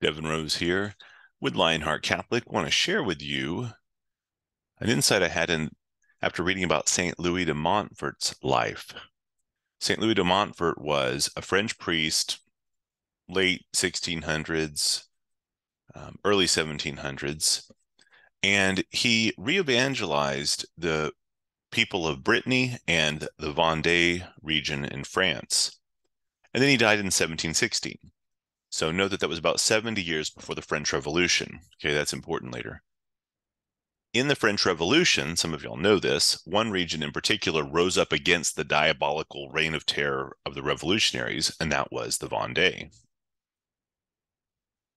Devin Rose here with Lionheart Catholic. want to share with you an insight I had in after reading about Saint Louis de Montfort's life. Saint Louis de Montfort was a French priest, late 1600s, um, early 1700s, and he re-evangelized the people of Brittany and the Vendée region in France. And then he died in 1716. So note that that was about 70 years before the French Revolution. Okay, that's important later. In the French Revolution, some of y'all know this, one region in particular rose up against the diabolical reign of terror of the revolutionaries, and that was the Vendée.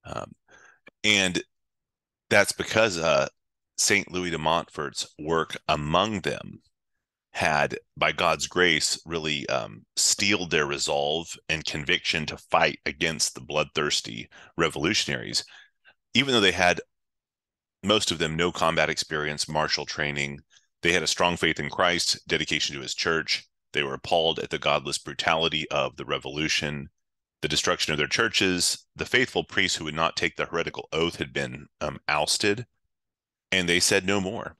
Um, and that's because uh, St. Louis de Montfort's work among them had, by God's grace, really um, steeled their resolve and conviction to fight against the bloodthirsty revolutionaries, even though they had most of them no combat experience, martial training. They had a strong faith in Christ, dedication to his church. They were appalled at the godless brutality of the revolution, the destruction of their churches. The faithful priests who would not take the heretical oath had been um, ousted, and they said no more.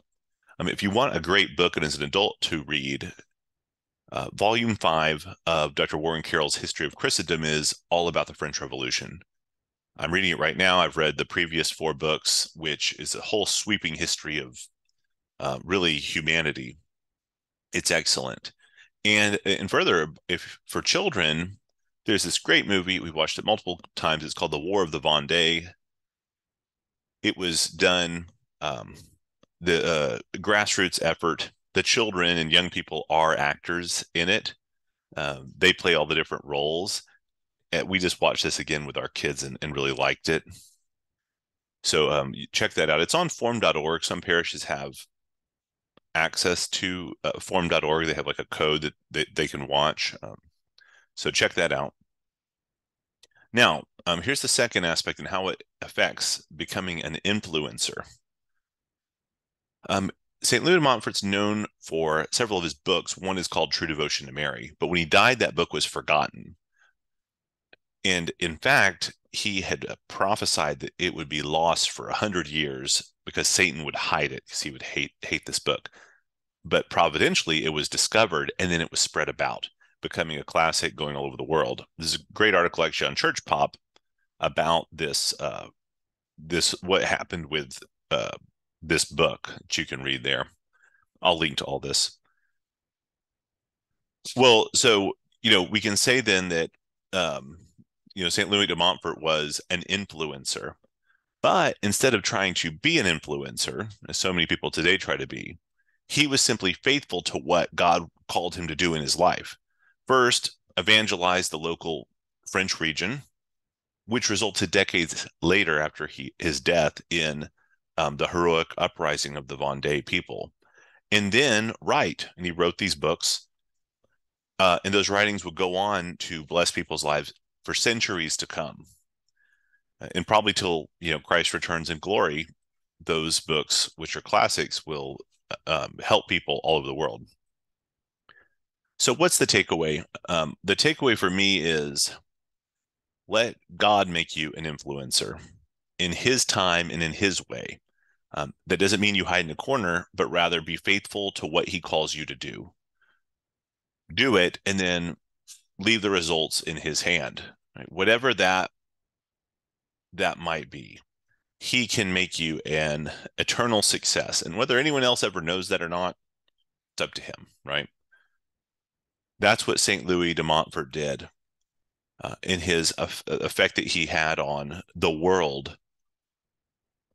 I mean, if you want a great book and as an adult to read, uh, volume five of Dr. Warren Carroll's History of Christendom is all about the French Revolution. I'm reading it right now. I've read the previous four books, which is a whole sweeping history of uh, really humanity. It's excellent. And and further, if for children, there's this great movie We've watched it multiple times. It's called The War of the Vendée. It was done um, the uh, grassroots effort. The children and young people are actors in it. Um, they play all the different roles. And we just watched this again with our kids and, and really liked it. So um, check that out. It's on formed.org. Some parishes have access to uh, formed.org. They have like a code that they, they can watch. Um, so check that out. Now, um, here's the second aspect and how it affects becoming an influencer. Um, St. Louis de Montfort's known for several of his books. One is called True Devotion to Mary, but when he died, that book was forgotten. And in fact, he had prophesied that it would be lost for a hundred years because Satan would hide it because he would hate hate this book. But providentially, it was discovered and then it was spread about, becoming a classic going all over the world. There's a great article actually on Church Pop about this uh, this what happened with uh, this book that you can read there. I'll link to all this. Well, so you know, we can say then that um, you know Saint Louis de Montfort was an influencer, but instead of trying to be an influencer, as so many people today try to be, he was simply faithful to what God called him to do in his life. First, evangelize the local French region, which resulted decades later after he, his death in um, the heroic uprising of the Vendée people, and then write. And he wrote these books, uh, and those writings would go on to bless people's lives for centuries to come, uh, and probably till you know Christ returns in glory. Those books, which are classics, will uh, um, help people all over the world. So, what's the takeaway? Um, the takeaway for me is let God make you an influencer in His time and in His way. Um, that doesn't mean you hide in a corner, but rather be faithful to what he calls you to do. Do it and then leave the results in his hand. Right? Whatever that that might be, he can make you an eternal success. And whether anyone else ever knows that or not, it's up to him, right? That's what St. Louis de Montfort did uh, in his effect that he had on the world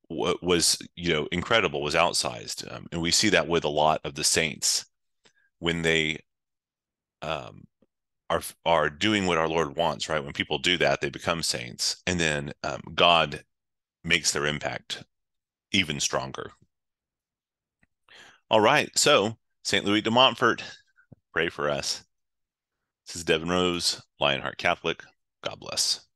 was you know incredible was outsized um, and we see that with a lot of the saints. When they um, are are doing what our lord wants right? When people do that they become saints and then um, god makes their impact even stronger. All right so st louis de montfort pray for us. This is devin rose lionheart catholic. God bless